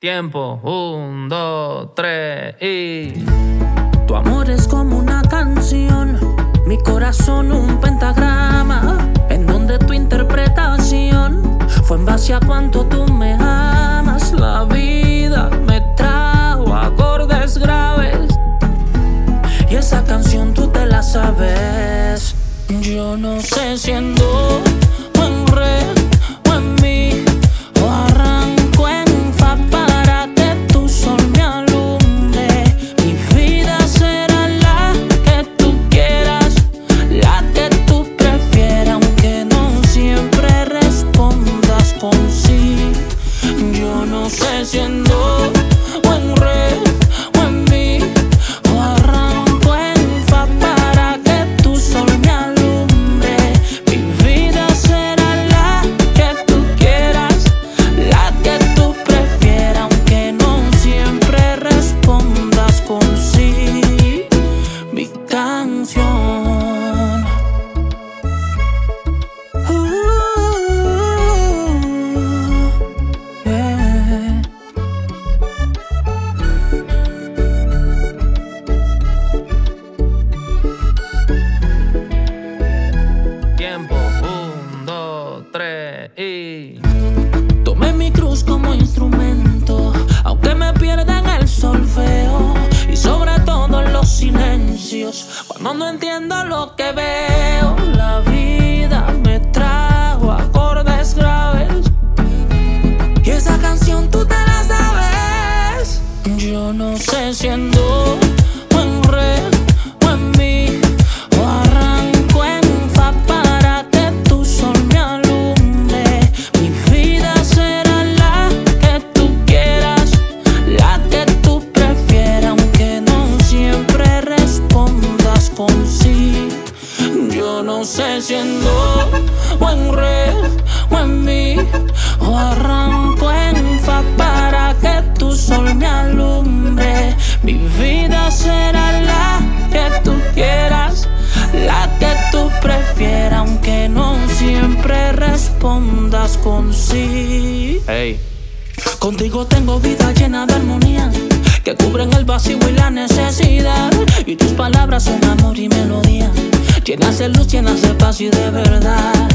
Tiempo, un, dos, tres y. Tu amor es como una canción, mi corazón un pentagrama, en donde tu interpretación fue en base a cuánto tú me amas. La vida me trajo acordes graves y esa canción tú te la sabes. Yo no sé siendo canción. y. Tomé mi cruz como instrumento, aunque me pierda en el solfeo no entiendo lo que veo, la vida me trajo acordes graves y esa canción tú te la sabes. Yo no sé siendo no siendo o en re o en mi o arranco en fa para que tu sol me alumbre. Mi vida será la que tú quieras, la que tú prefieras, aunque no siempre respondas con sí. Hey. Contigo tengo vida llena de armonía que cubren el vacío y la necesidad. Y tus palabras son amor y melodía llenas luz, llenas de paz y de verdad.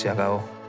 Se acabó.